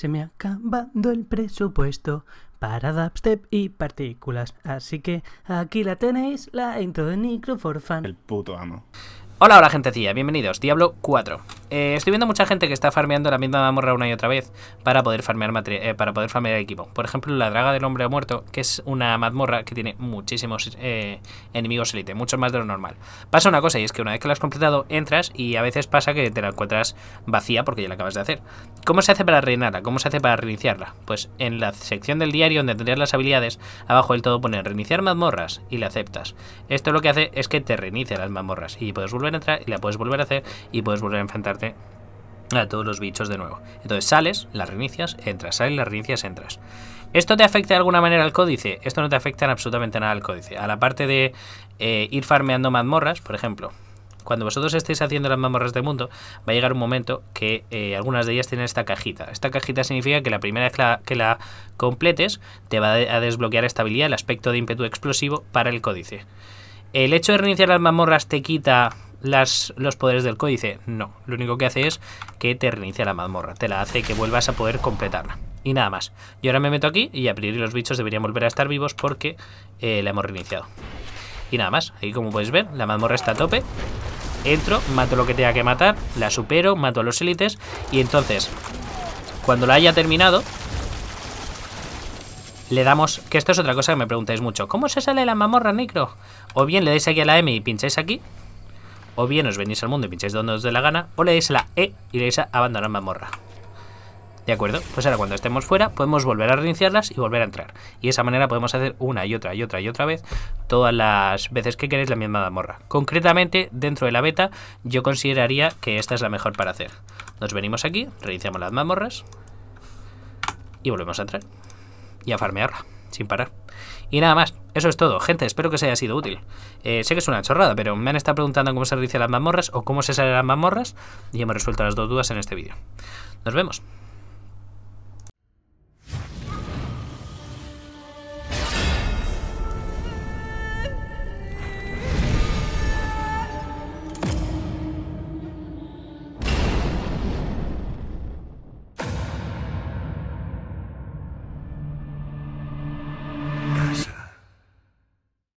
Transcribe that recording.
Se me ha acabado el presupuesto para dubstep y partículas. Así que aquí la tenéis, la intro de Nicro. El puto amo. Hola, hola gentecilla, bienvenidos, Diablo 4 eh, Estoy viendo mucha gente que está farmeando la misma mamorra una y otra vez Para poder farmear, eh, para poder farmear equipo. Por ejemplo, la draga del hombre muerto Que es una mazmorra que tiene muchísimos eh, enemigos elite Muchos más de lo normal. Pasa una cosa y es que una vez que la has completado Entras y a veces pasa que te la encuentras vacía Porque ya la acabas de hacer. ¿Cómo se hace para rellenarla? ¿Cómo se hace para reiniciarla? Pues en la sección del diario donde tendrías las habilidades Abajo del todo pone reiniciar mazmorras Y la aceptas. Esto lo que hace es que te reinicia las mazmorras Y puedes volver entrar y la puedes volver a hacer y puedes volver a enfrentarte a todos los bichos de nuevo. Entonces sales, la reinicias, entras, sales, la reinicias, entras. ¿Esto te afecta de alguna manera al códice? Esto no te afecta en absolutamente nada al códice. A la parte de eh, ir farmeando mazmorras, por ejemplo, cuando vosotros estéis haciendo las mazmorras del mundo, va a llegar un momento que eh, algunas de ellas tienen esta cajita. Esta cajita significa que la primera vez que la, que la completes, te va a desbloquear esta habilidad, el aspecto de ímpetu explosivo para el códice. ¿El hecho de reiniciar las mazmorras te quita las, los poderes del códice? No, lo único que hace es que te reinicia la mazmorra, te la hace que vuelvas a poder completarla. Y nada más. Yo ahora me meto aquí y a priori los bichos deberían volver a estar vivos porque eh, la hemos reiniciado. Y nada más, ahí como podéis ver, la mazmorra está a tope. Entro, mato lo que tenga que matar, la supero, mato a los élites y entonces, cuando la haya terminado, le damos, que esto es otra cosa que me preguntáis mucho, ¿cómo se sale la mamorra, Nicro? O bien le dais aquí a la M y pincháis aquí, o bien os venís al mundo y pincháis donde os dé la gana, o le dais la E y le dais a abandonar mamorra. ¿De acuerdo? Pues ahora cuando estemos fuera podemos volver a reiniciarlas y volver a entrar. Y de esa manera podemos hacer una y otra y otra y otra vez todas las veces que queréis la misma mamorra. Concretamente, dentro de la beta, yo consideraría que esta es la mejor para hacer. Nos venimos aquí, reiniciamos las mamorras y volvemos a entrar y a farmearla, sin parar. Y nada más, eso es todo. Gente, espero que os haya sido útil. Eh, sé que es una chorrada, pero me han estado preguntando cómo se realiza las mazmorras o cómo se salen las mazmorras y hemos resuelto las dos dudas en este vídeo. Nos vemos.